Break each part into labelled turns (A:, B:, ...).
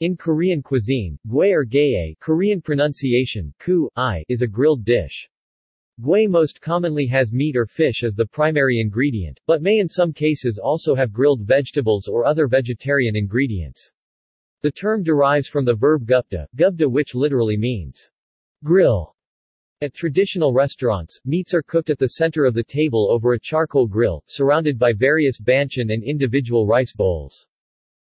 A: In Korean cuisine, gui or gae Korean pronunciation, ku, i, is a grilled dish. Gui most commonly has meat or fish as the primary ingredient, but may in some cases also have grilled vegetables or other vegetarian ingredients. The term derives from the verb gupda, gubda which literally means grill. At traditional restaurants, meats are cooked at the center of the table over a charcoal grill, surrounded by various banchan and individual rice bowls.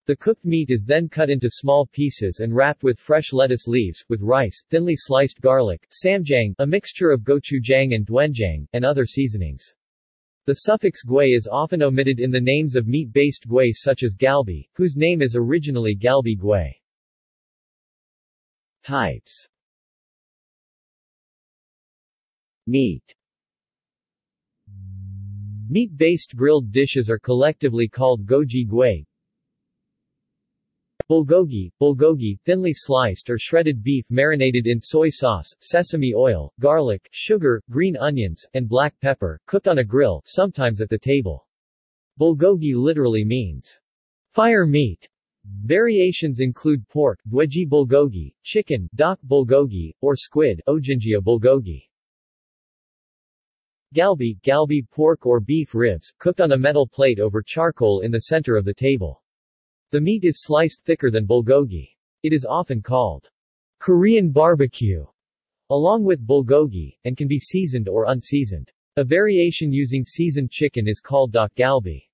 A: The cooked meat is then cut into small pieces and wrapped with fresh lettuce leaves, with rice, thinly sliced garlic, ssamjang, a mixture of gochujang and doenjang, and other seasonings. The suffix gui is often omitted in the names of meat-based gui such as galbi, whose name is originally galbi gui. Types Meat Meat-based grilled dishes are collectively called gogi gui, Bulgogi, bulgogi, thinly sliced or shredded beef marinated in soy sauce, sesame oil, garlic, sugar, green onions, and black pepper, cooked on a grill, sometimes at the table. Bulgogi literally means fire meat. Variations include pork, dwaeji bulgogi, chicken, dak bulgogi, or squid, ojingeo bulgogi. Galbi, galbi pork or beef ribs, cooked on a metal plate over charcoal in the center of the table. The meat is sliced thicker than bulgogi. It is often called Korean barbecue, along with bulgogi, and can be seasoned or unseasoned. A variation using seasoned chicken is called dak galbi.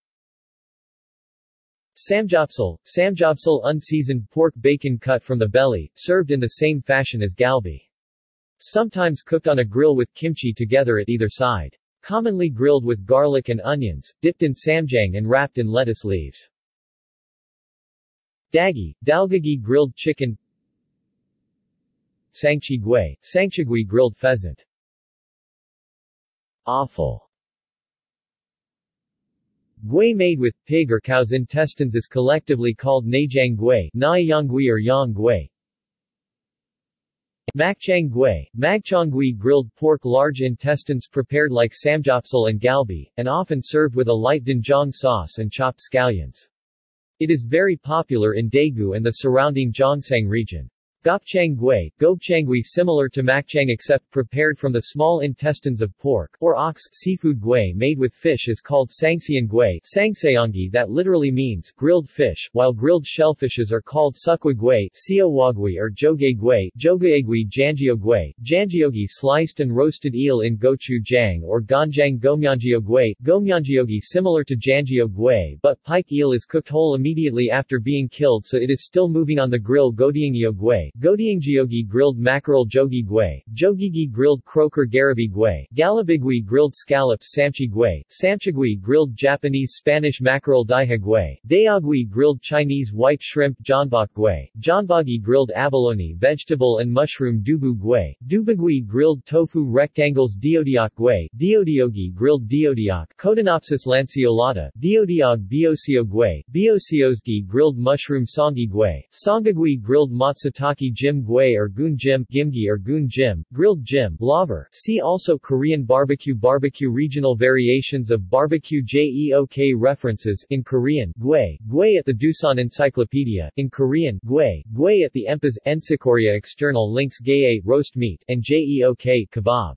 A: Samgyeopsal, samgyeopsal unseasoned pork bacon cut from the belly, served in the same fashion as galbi. Sometimes cooked on a grill with kimchi together at either side. Commonly grilled with garlic and onions, dipped in ssamjang and wrapped in lettuce leaves. Dagi, dalgagi grilled chicken Sangchi gui, sangchigui grilled pheasant Offal Gui made with pig or cow's intestines is collectively called Naejang gui, Naiyang or Yang gui. Makchang gui, Magchang gui grilled pork large intestines prepared like samgyeopsal and galbi, and often served with a light doenjang sauce and chopped scallions. It is very popular in Daegu and the surrounding Gyeongsang region. Gopchang gui, gopchangui similar to makchang except prepared from the small intestines of pork, or ox, seafood gui made with fish is called saengseon gui sangseongi that literally means grilled fish, while grilled shellfishes are called sukwa gui siowagui or joge gui jogaegui janjio gui, janjiogi sliced and roasted eel in gochujang or ganjang gomyanjio gui, gomyanjiogi similar to janjio gui but pike eel is cooked whole immediately after being killed so it is still moving on the grill godiangyo gui Godianggyogi grilled mackerel jogi gui, jogigi grilled croaker garabi gui, galabigui grilled scallops samchi gui, samchigui grilled Japanese Spanish mackerel daeha gui, dayagui grilled Chinese white shrimp jeonbok gui, janbagi grilled abalone vegetable and mushroom dubu gui, dubagui grilled tofu rectangles diodiok gui, diodiogi grilled diodiok, Codonopsis lanceolata, diodiog biosio gui, biosiosgi grilled mushroom songi gui, songagui grilled matsutake Teriyaki Jim Gui or Goon Jim, Gimgi or Goon Jim, Grilled Jim, Laver. See also Korean barbecue Barbecue Regional variations of barbecue JEOK references in Korean, Gui, Gui at the Doosan Encyclopedia, in Korean, Gui, Gui at the EMPAS, Encycloria External links Gae, roast meat, and JEOK, kebab.